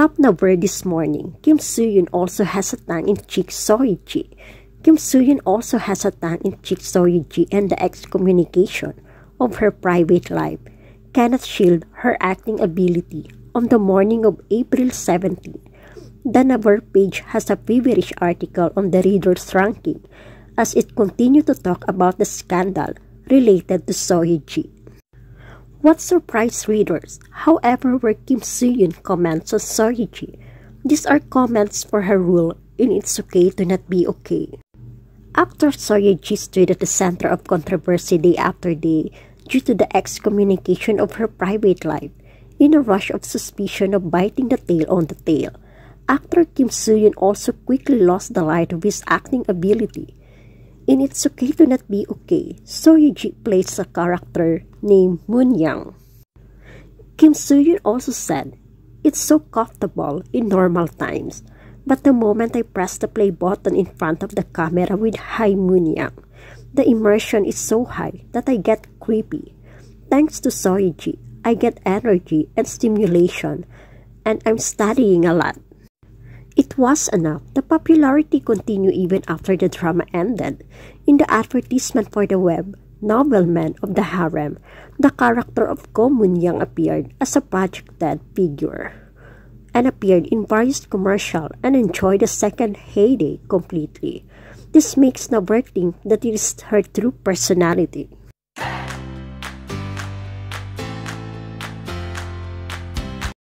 Top Naver this morning, Kim Soo-hyun also has a tongue in cheek Seo Ye-ji. Kim Soo-hyun also has a tongue in cheek Seo Ye-ji and the excommunication of her private life cannot shield her acting ability on the morning of April 17. The Naver page has a feverish article on the reader's ranking as it continued to talk about the scandal related to Seo Ye-ji. What surprised readers, however, were Kim Soo-hyun comments on Seo Ye-ji. These are comments for her rule in It's Okay to Not Be Okay. Actor Seo Ye-ji stood at the center of controversy day after day due to the excommunication of her private life in a rush of suspicion of biting the tail on the tail. Actor Kim Soo-hyun also quickly lost the light of his acting ability in It's Okay to Not Be Okay, Seo Ye-ji plays a character named Moon Young. Kim Soo-hyun also said, It's so comfortable in normal times, but the moment I press the play button in front of the camera with Hi Moon Young, the immersion is so high that I get creepy. Thanks to Seo Ye-ji, I get energy and stimulation, and I'm studying a lot. It was enough. The popularity continued even after the drama ended. In the advertisement for the web novel Man of the Harem, the character of Ko Moon Young appeared as a projected figure and appeared in various commercials and enjoyed the second heyday completely. This makes Naver think that it is her true personality.